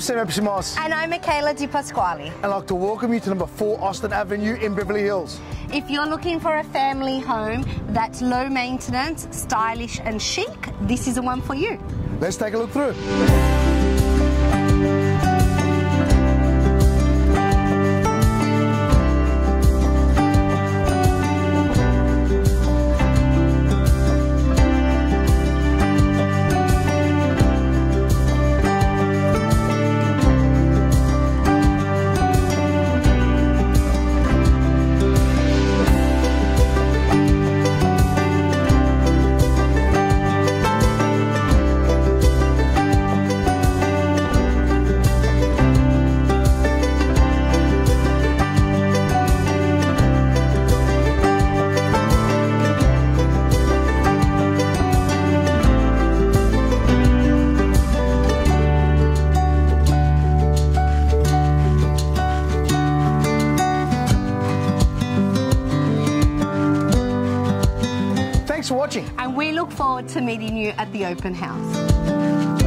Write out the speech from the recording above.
Sam Epsimas. And I'm Michaela Di Pasquale. And I'd like to welcome you to number 4 Austin Avenue in Beverly Hills. If you're looking for a family home that's low maintenance, stylish and chic, this is the one for you. Let's take a look through. Thanks for watching. And we look forward to meeting you at the open house.